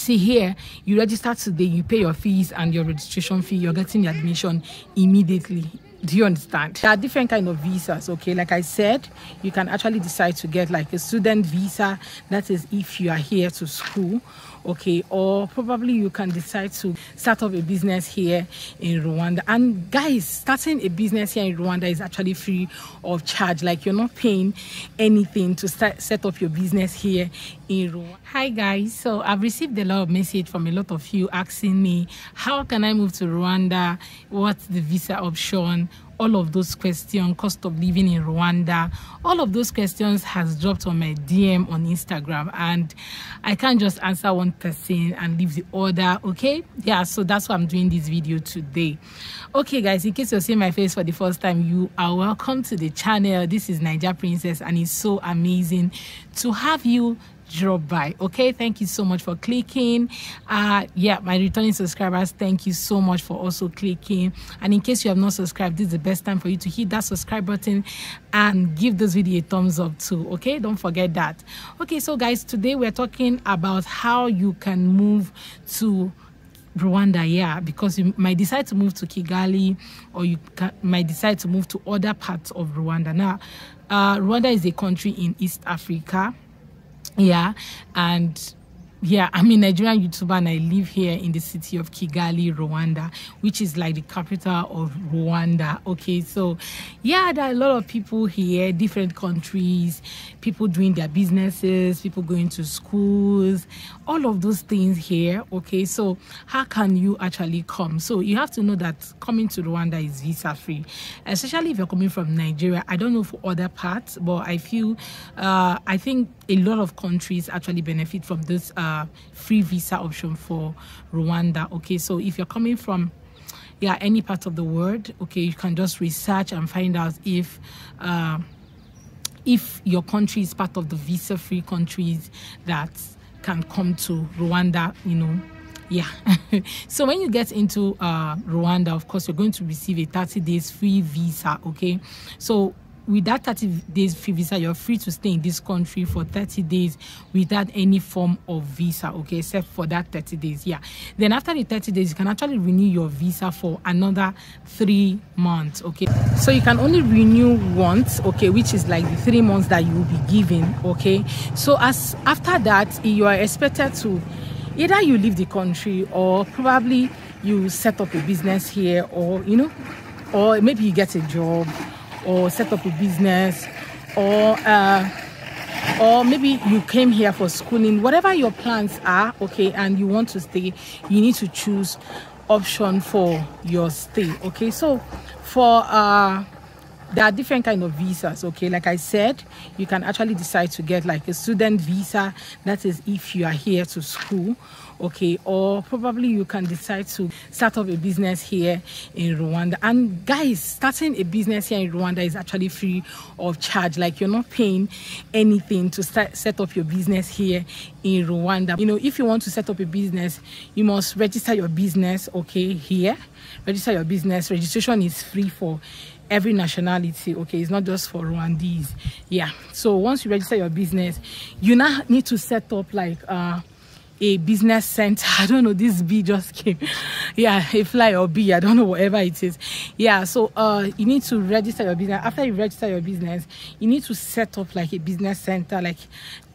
see here you register today you pay your fees and your registration fee you're getting the admission immediately. Do you understand? There are different kind of visas okay? Like i said you can actually decide to get like a student visa. That is if you are here to school okay or probably you can decide to start up a business here in rwanda. And guys starting a business here in rwanda is actually free of charge. Like you're not paying anything to start set up your business here in rwanda. Hi guys. So i've received a lot of message from a lot of you asking me how can i move to rwanda? What's the visa option all of those questions, cost of living in Rwanda, all of those questions has dropped on my DM on Instagram and I can't just answer one person and leave the order, okay? Yeah, so that's why I'm doing this video today. Okay guys, in case you're seeing my face for the first time, you are welcome to the channel. This is Naija Princess and it's so amazing to have you drop by. Okay thank you so much for clicking. Uh yeah my returning subscribers thank you so much for also clicking. And in case you have not subscribed this is the best time for you to hit that subscribe button and give this video a thumbs up too okay? Don't forget that. Okay so guys today we're talking about how you can move to Rwanda, yeah, because you might decide to move to Kigali or you might decide to move to other parts of Rwanda. Now, uh, Rwanda is a country in East Africa yeah and yeah i'm a nigerian youtuber and i live here in the city of kigali rwanda which is like the capital of rwanda okay? So yeah there are a lot of people here different countries people doing their businesses people going to schools all of those things here okay? So how can you actually come? So you have to know that coming to rwanda is visa free especially if you're coming from nigeria. I don't know for other parts but i feel uh, i think a lot of countries actually benefit from this uh, free visa option for Rwanda. Okay, so if you're coming from yeah any part of the world, okay, you can just research and find out if. Uh, if your country is part of the visa-free countries that can come to Rwanda, you know, yeah so when you get into uh, rwanda of course you're going to receive a 30 days free visa okay so with that 30 days free visa you're free to stay in this country for 30 days without any form of visa okay except for that 30 days yeah. Then after the 30 days you can actually renew your visa for another three months okay. So you can only renew once okay which is like the three months that you will be given okay. So as after that you are expected to either you leave the country or probably you set up a business here or you know or maybe you get a job or set up a business or uh, or maybe you came here for schooling. Whatever your plans are okay and you want to stay you need to choose option for your stay okay? So for uh there are different kind of visas okay? Like i said you can actually decide to get like a student visa. That is if you are here to school okay or probably you can decide to start up a business here in rwanda. And guys starting a business here in rwanda is actually free of charge. Like you're not paying anything to start set up your business here in rwanda. You know if you want to set up a business you must register your business okay here. Register your business. Registration is free for every nationality okay? It's not just for rwandese. Yeah. So once you register your business you now need to set up like uh a business center. I don't know this bee just came. Yeah a fly or bee i don't know whatever it is. Yeah so uh you need to register your business. After you register your business you need to set up like a business center like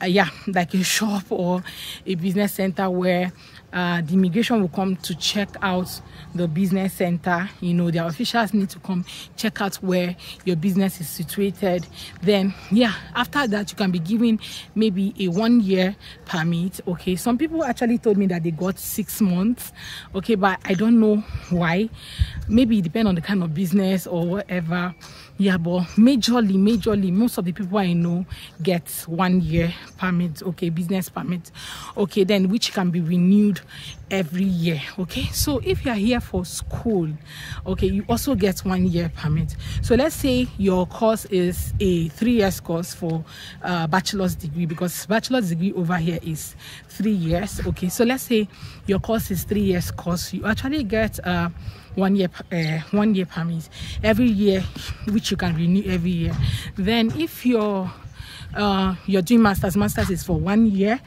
uh, yeah like a shop or a business center where uh, the immigration will come to check out the business center. You know the officials need to come check out where your business is situated. Then yeah after that you can be given maybe a one year permit okay? Some people actually told me that they got six months okay? But i don't know why maybe it depends on the kind of business or whatever. Yeah but majorly majorly most of the people i know get one year permit okay business permit. Okay then which can be renewed every year okay? So if you are here for school okay you also get one year permit. So let's say your course is a three years course for uh, bachelor's degree because bachelor's degree over here is three years okay? So let's say your course is three years course you actually get uh one year uh, one year permit every year which you can renew every year. Then if you're uh, you're doing masters masters is for one year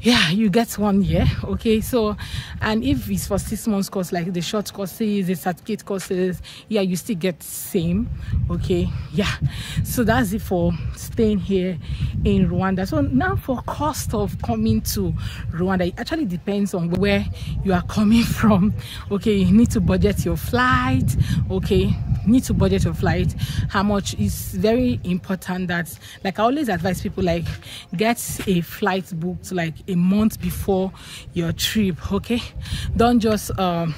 yeah you get one year okay? So and if it's for six months course like the short courses the certificate courses yeah you still get same okay? Yeah. So that's it for staying here in rwanda. So now for cost of coming to rwanda it actually depends on where you are coming from okay? You need to budget your flight okay? Need to budget your flight. How much is very important that like i always advise people like get a flight booked like a month before your trip okay? Don't just um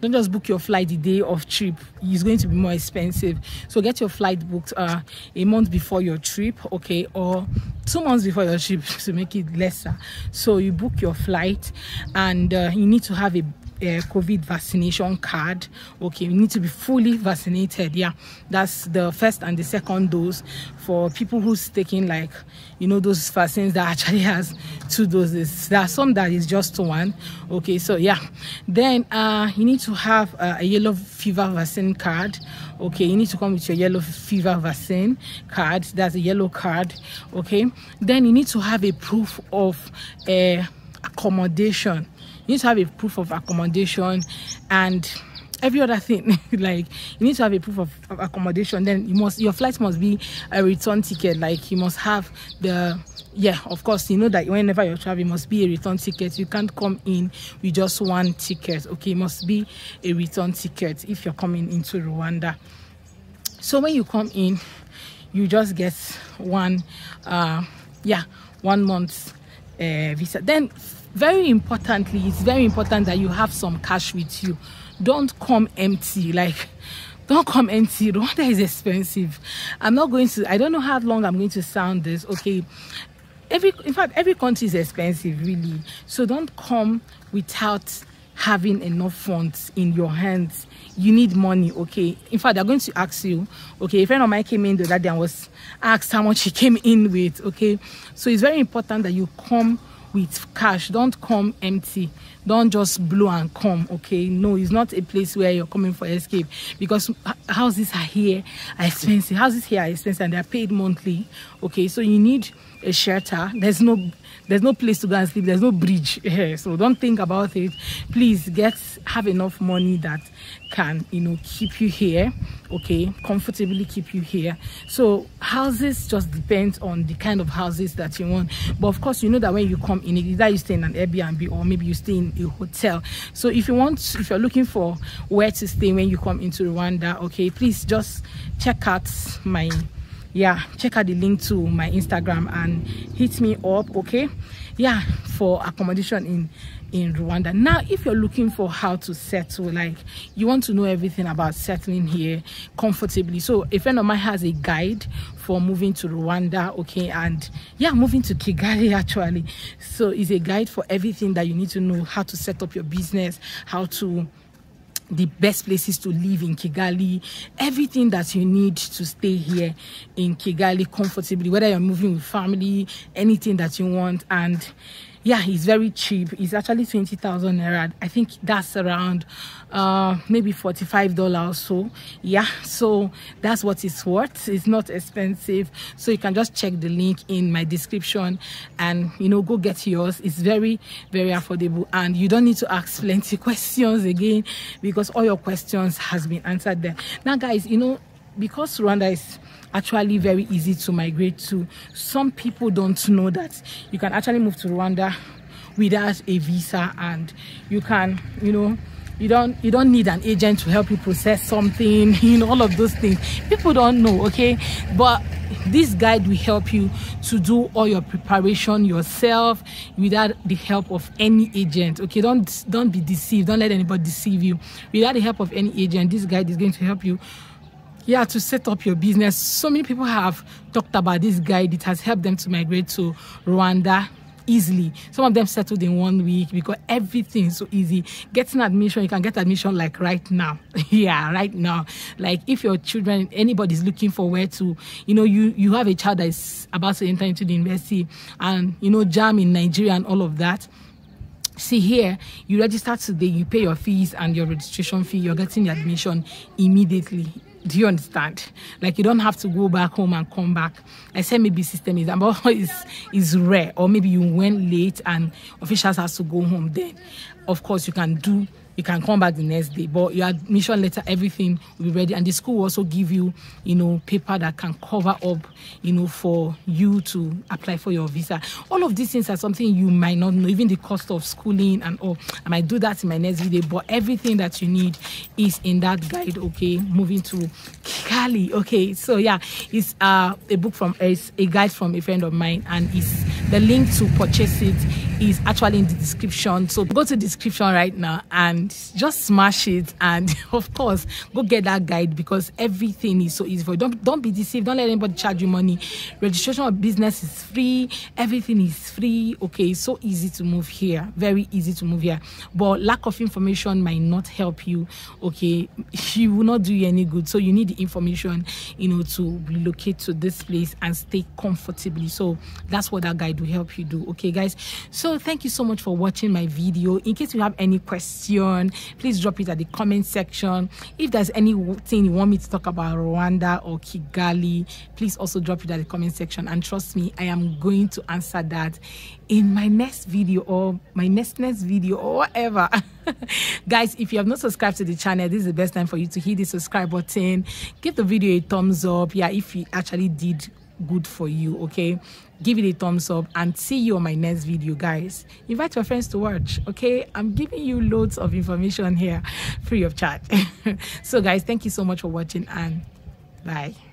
don't just book your flight the day of trip. It's going to be more expensive. So get your flight booked uh, a month before your trip okay? Or two months before your trip to make it lesser. So you book your flight and uh, you need to have a uh, COVID vaccination card. Okay, you need to be fully vaccinated. Yeah, that's the first and the second dose for people who's taking like you know those vaccines that actually has two doses. There are some that is just one. Okay, so yeah, then uh, you need to have uh, a yellow fever vaccine card. Okay, you need to come with your yellow fever vaccine card. That's a yellow card. Okay, then you need to have a proof of uh, accommodation you need to have a proof of accommodation and every other thing. Like you need to have a proof of, of, accommodation. Then you must your flight must be a return ticket. Like you must have the yeah of course you know that whenever you're traveling must be a return ticket. You can't come in with just one ticket. Okay it must be a return ticket if you're coming into rwanda. So when you come in you just get one uh yeah one month uh, visa. Then very importantly it's very important that you have some cash with you. Don't come empty like don't come empty. Rwanda is expensive. I'm not going to i don't know how long i'm going to sound this okay? Every in fact every country is expensive really. So don't come without having enough funds in your hands. You need money okay? In fact they're going to ask you okay? A friend of mine came in the other day and was asked how much he came in with okay? So it's very important that you come with cash. Don't come empty don't just blow and come okay? No it's not a place where you're coming for escape. Because houses are here are expensive. Houses here are expensive and they're paid monthly okay? So you need a shelter. There's no there's no place to go and sleep. There's no bridge here. So don't think about it. Please get have enough money that can you know keep you here okay? Comfortably keep you here. So houses just depends on the kind of houses that you want. But of course you know that when you come in either you stay in an airbnb or maybe you stay in a hotel. So if you want if you're looking for where to stay when you come into rwanda okay please just check out my yeah check out the link to my instagram and hit me up okay yeah for accommodation in in Rwanda. Now, if you're looking for how to settle, like you want to know everything about settling here comfortably. So a friend of mine has a guide for moving to Rwanda, okay, and yeah, moving to Kigali actually. So it's a guide for everything that you need to know, how to set up your business, how to the best places to live in Kigali, everything that you need to stay here in Kigali comfortably, whether you're moving with family, anything that you want. And yeah, it's very cheap. It's actually 20,000 naira. I think that's around uh, maybe $45 or so. Yeah, so that's what it's worth. It's not expensive. So you can just check the link in my description and, you know, go get yours. It's very, very affordable. And you don't need to ask plenty questions again because all your questions has been answered there. Now, guys, you know, because Rwanda is actually very easy to migrate to. Some people don't know that you can actually move to Rwanda without a visa and you can, you know, you don't you don't need an agent to help you process something you know all of those things. People don't know okay? But this guide will help you to do all your preparation yourself without the help of any agent okay? Don't don't be deceived. Don't let anybody deceive you. Without the help of any agent this guide is going to help you yeah to set up your business. So many people have talked about this guide it has helped them to migrate to rwanda easily. Some of them settled in one week because everything is so easy. Getting admission you can get admission like right now. Yeah right now. Like if your children anybody's looking for where to you know you you have a child that is about to enter into the university and you know JAMB in nigeria and all of that. See here you register today you pay your fees and your registration fee you're getting the admission immediately do you understand? Like you don't have to go back home and come back. I said maybe system is is is rare or maybe you went late and officials has to go home then. Of course you can do you can come back the next day. But your admission letter, everything will be ready. And the school will also give you, you know, paper that can cover up, you know, for you to apply for your visa. All of these things are something you might not know, even the cost of schooling and all. I might do that in my next video, but everything that you need is in that guide, okay? Moving to Kigali. Okay, so yeah, it's uh, a book from it's a guide from a friend of mine, and it's the link to purchase it is actually in the description. So go to the description right now and just smash it. And of course go get that guide because everything is so easy for you. Don't don't be deceived. Don't let anybody charge you money. Registration of business is free. Everything is free. Okay so easy to move here. Very easy to move here. But lack of information might not help you. Okay she will not do you any good. So you need the information you know to relocate to this place and stay comfortably. So that's what that guide will help you do. Okay guys so thank you so much for watching my video in case you have any question please drop it at the comment section. If there's anything you want me to talk about Rwanda or Kigali, please also drop it at the comment section. And trust me, I am going to answer that in my next video or my next next video or whatever. Guys, if you have not subscribed to the channel, this is the best time for you to hit the subscribe button. Give the video a thumbs up. Yeah, if you actually did good for you okay? Give it a thumbs up and see you on my next video guys. Invite your friends to watch okay? I'm giving you loads of information here free of charge. So guys thank you so much for watching and bye